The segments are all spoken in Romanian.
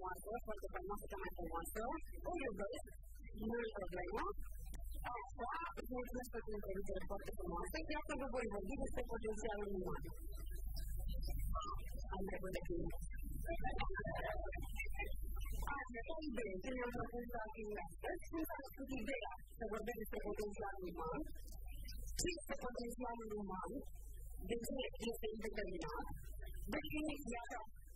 guantes porque podemos tomar con guantes o los dos, no hay problema. Hasta es nuestro contenido de deporte como este, ya se lo vuelvo a este potencial en humano. Hombre, pues aquí. Tal vez tenemos la punta aquí, es una idea de volver este potencial en humano. Sí, este potencial en humano, desde este indeterminado, desde inmediato,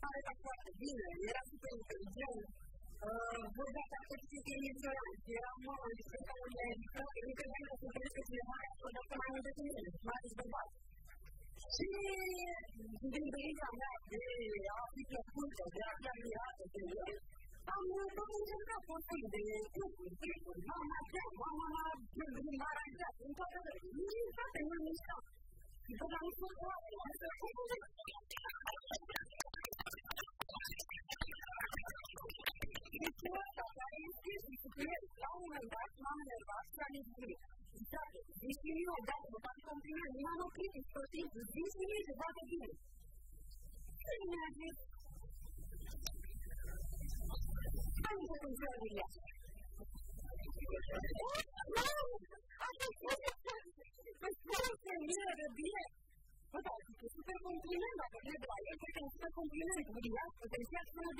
para essa quarta-feira. Și a a Истинно отдать вот так, например, внимание что ты здесь имеешь два година. Они в этом сделали я. А что это? Поскольку мир, бед, Pues es un súper cumplimiento, por ejemplo, hay gente que es súper cumplimiento, ¿verdad? Potencial solo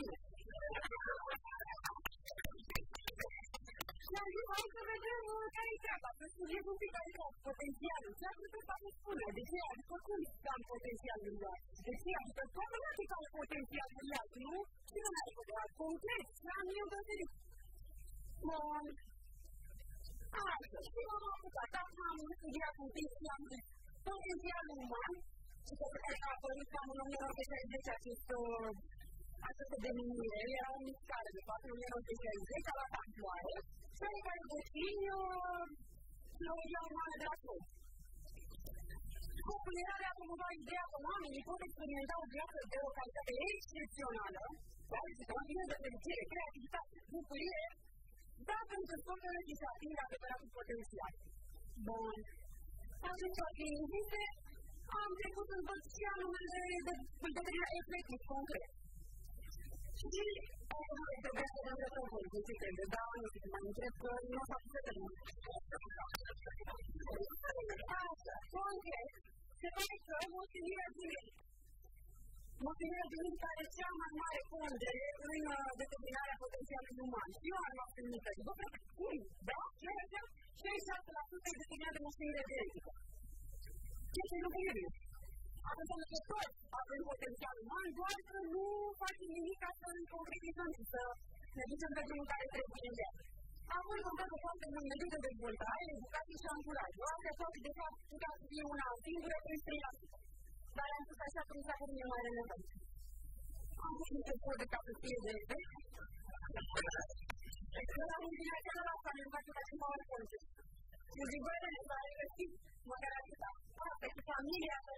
Я одеваю королеву корейца, потому что я буду как потенциал. Сейчас это там испуга. Здесь я какой там потенциал для? Здесь я это как она такая потенциал для? Ну, ты знаешь, это конкрет, сам не угодили. Но... А, что я могу сказать? Там, там, я потенциал для. Spună? De ce? Adică cum am potențialul ăla? De ce? Adică toată lumea are potențialul ăla, nu? Și nu mai putea concret, ce am eu găsit. Bun. Așa, și am apucat, am studiat un pic și am zis, potențialul uman, și că pe care a apărut cam în 1960 acest această denumire era o mișcare de fapt în 1960 la Pacioare, cei care dețin teoria umană de la sol. Scopul era de a promova ideea că oamenii pot experimenta o viață de o calitate excepțională, care se conține de fericire, creativitate, bucurie, dar pentru toate și se atingă adevăratul potențial. Bun. Ancak biz de Antep'in batışı anlamında da bildirilen etmek bir kongre. Şimdi elbette başlarında da olduğu için de daha önce Antep bölümüne bahsedelim. Ancak kongre sefer çoğu mutluluğu că mulțumirea genetică Motivarea genetică are cea mai mare pondere în determinarea potențialului uman. Eu am luat în mică. Bă, cum? Da? Ce e așa? 67% e determinat de moștenire genetică. Ce nu trebuie? Asta înseamnă că toți avem potențial uman, doar că nu facem nimic ca să îl concretizăm și să ne ducem pe drumul care trebuie în viață. Apoi contează foarte mult mediul de dezvoltare, educație și anturaj. Astea toate, de fapt, putea să fie una singură prin striație. dalam perusahaan-perusahaan yang yang masing-masing power politik kita partai di atas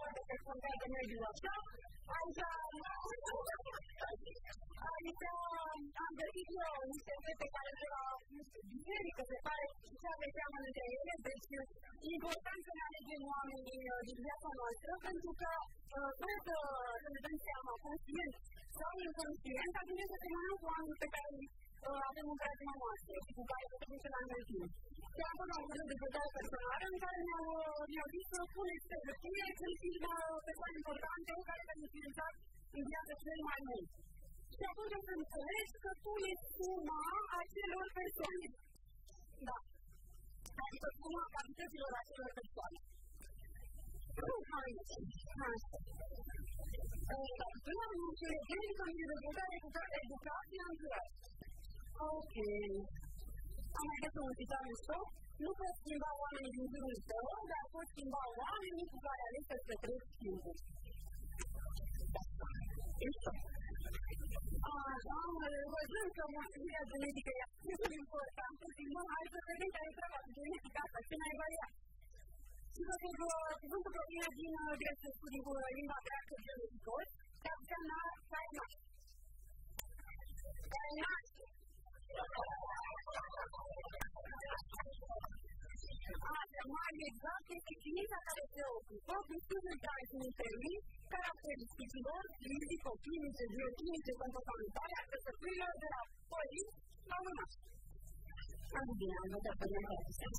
partai metteamo nel trailer perché l'importanza non è che muove di via famosa, pentru că pentru să ne dăm seama, conștient sau inconștient, ajungem să semănăm cu oamenii pe care avem în grajma noastră și cu care putem să ne învățim. Și am fost la un de dezvoltare personală în care mi-au zis să puneți pe hârtie cel și persoane importante care te-au influențat în viața cel mai mult. Și atunci o să înțelegi că tu ești suma acelor persoane. Da. tanto como antes je genitom i edukacija i zdravstvo. Što? Nuk është një bau anë në gjurë në të orë, dhe văzând că moștenirea genetică e atât de importantă, zic, mă, hai să vedem care e treaba cu genetica asta, ce mai varia. Și vă zic, cuvântul provine din direcția studii cu limba greacă geneticos, care înseamnă care naște. Care naște. Așa, mai exact, este știința care se ocupă cu studiul característicos físicos, químicos, bioquímicos, tanto sanitarias, perspectivas de la polis, vámonos. También no te pueden hacer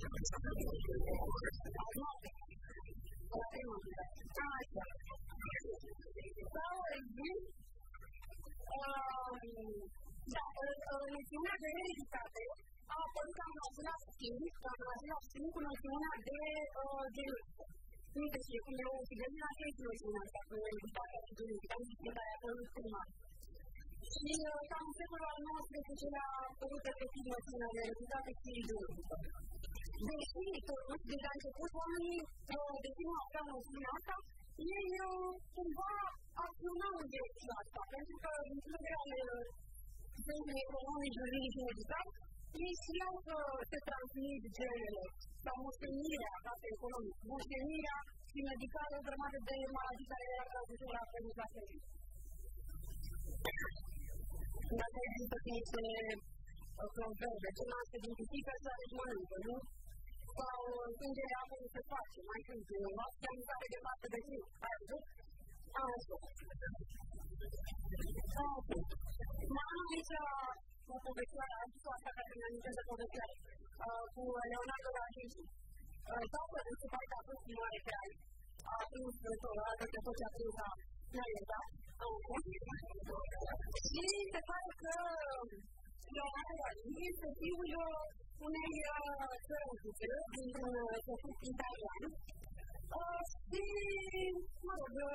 medicina genérica, ah, por una medicina química, una medicina de 私、この左側選手の人なんか、このように、私がこう言ってます。私の感触は、もうすぐこちら、おぶたときのつながり、ふたてきいる。で、心理と、もし出たいと、ここに、できなかったのをしなかった。いよいよ、これは、あ、そうなので、しまった。私から、いつもで、ei știau că se transmit genele sau moștenirea, asta economic, moștenirea și medicală o grămadă de maladii care era transmisă la femica femeii. Dacă există niște proverbe, ce nu se identifică, să are mănâncă, nu? Sau sângele apă nu se face, mai sunt, astea nu care departe de timp. Ai văzut? Așa. M-am kushughulikia sasa katika njia za kuelekea kuelewana na wananchi. Sasa tunapata kuhusu Marekani kuhusu watu tofauti kutoka Nairobi au Hii sasa Dolayısıyla bir seçim yok. Bunu ya çalışıyor. Bunu seçim var. Bir sırada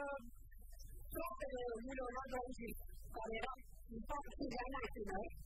çok da yollarda bir şey. Sonra bir farklı bir şey var.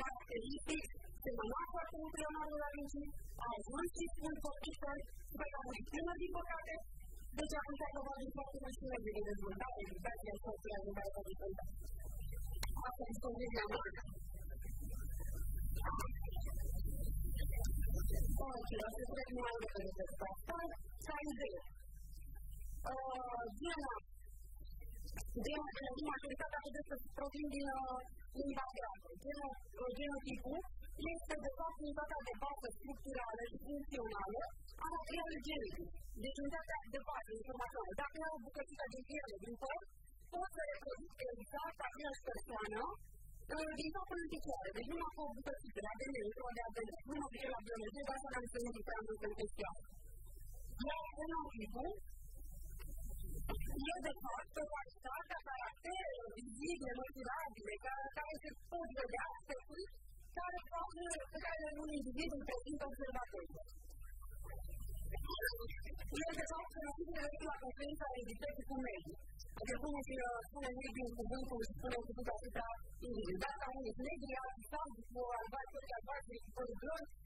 fakty, liczby, czy ma nazwa funkcjonalna dla ludzi, a złości z tym podpisem, zbadamy klimatki bogaty, wyciągamy tak uwagi, że to się będzie wyglądało, że będzie socjalnie bardzo wygląda. A ten powiedział, Polski, rozwiązania Ministerstwa Spraw, sądy, Diana, Diana, Diana, Diana, Diana, Diana, Diana, din limba greacă. Genotipul este de fapt unitatea de bază structurală și funcțională a materialului genetic. Deci unitatea de bază informațională. Dacă iau o bucățică din piele din păr, pot să reproduc exact aceeași persoană din cap până în picioare. Deci numai cu o bucățică de ADN, într-o de ADN. Nu mă la biologie, dar să n-am să intri prea mult în chestia asta. Iar genotipul je de facto basada para hacer visible lo durable, cada vez se podrá seguir, cada forma de estar en un individuo que es observatorio. Y es de facto la figura de la presencia de diferentes comedios. Porque como si una ley en conjunto es una ocupación individual, aún es ley, y ahora estamos por algo que es algo que es algo que es algo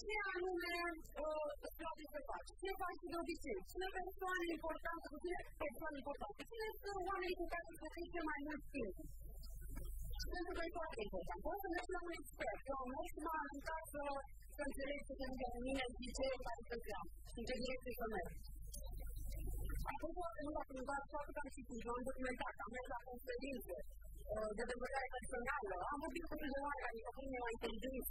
ce anume îți place să faci, ce faci de obicei, ce persoane importante, cu cine persoane importante, cine sunt oamenii cu care să fii cel mai mult timp. Pentru că e foarte important. Poți să mergi la un expert. Eu am mers și m-a ajutat să să înțeleg ce se întâmplă cu mine și ce e care să fie, în ce direcție să merg. Acum, nu dacă nu doar foarte am și cu am documentat, am mers la conferințe de dezvoltare personală, am vorbit cu de oameni, adică cu mine mai inteligenți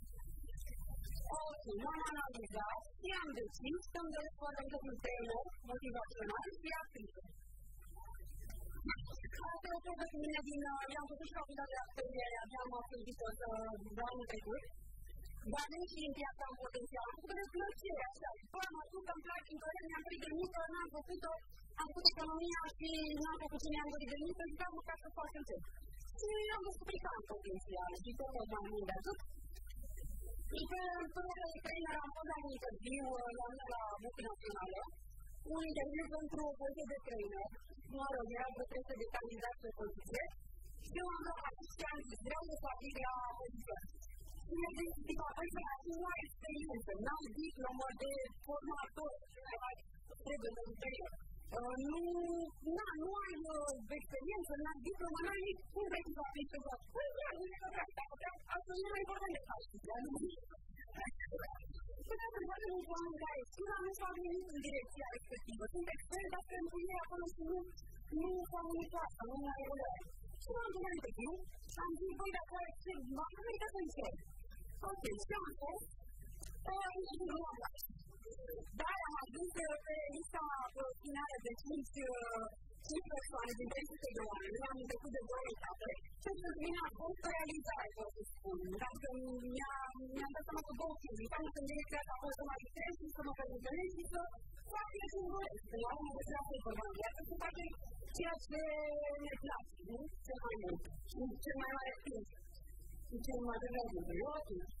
organizacijam večinskom razvodom dogodelo motivacionalnih aktivnosti. Foarte o provocare din, i-am făcut și facultatea premiere, aveam absolvit-o de anul trecut, dar nu și în piața am itu. Cu plăcere, așa, bă, mă duc, îmi place, îmi doresc, mi-am pregătit-o, n-am făcut-o, am făcut economia și n-am făcut ce mi-am pregătit-o și am urcat să fac încet. Și am descoperit că am potențial și tot mai mult de itu un interviu pentru o poziție de trainer, mă rog, era o preț de candidat pe poziție, și eu am luat acești ani și vreau să fac la poziție. Și mi-a zis, zic, aici nu ai experiență, n-am diplomă de formator, trebuie să-mi no, no hay experiencia, no hay diploma, no hay un registro físico. Pues ya, una otra, otra, hasta no hay por dónde pasar. Pero la verdad es que no es una mesa de dirección al objetivo. Es un experto que en primera conocimiento no es una única a una regla. Solo un momento, ¿no? Así voy a poder ser más rica con usted. Ok, entonces, para ir a la Dar am ajuns pe lista finală de 5 5 persoane din 300 de oameni, am trecut de două etape și pentru mine a fost o realizare, pot să spun. Dacă mi-am dat seama că două chestii, înseamnă că în direcția asta pot să mă distrez și să mă prezentez și să fac ceea ce îmi doresc. La urmă de treabă e vorba în viață, să facem ceea ce ne place, nu? Cel mai mult, în cel mai mare timp, în cel mai devreme. Eu atunci.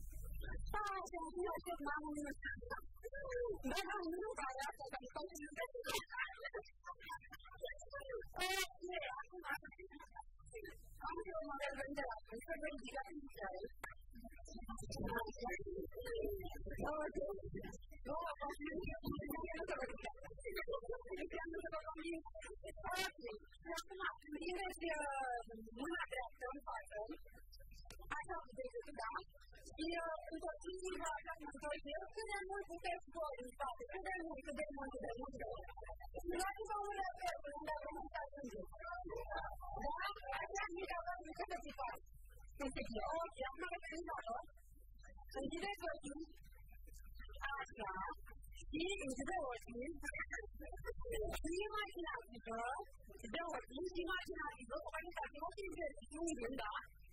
Sorry, thank you. I took my own. Then I knew right after that I told you that. Oh, yeah. I'm doing my husband up. I'm so ready to get him today. Oh, no, I'm not. You guys, uh, we're not that dumb, 领导。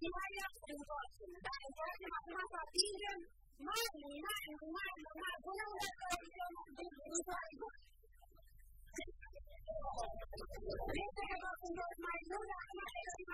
你还要从做起，但是我是马上把第一个卖你卖你卖你卖，不用再做一个不不做一个。没事，告诉我买牛奶买的啥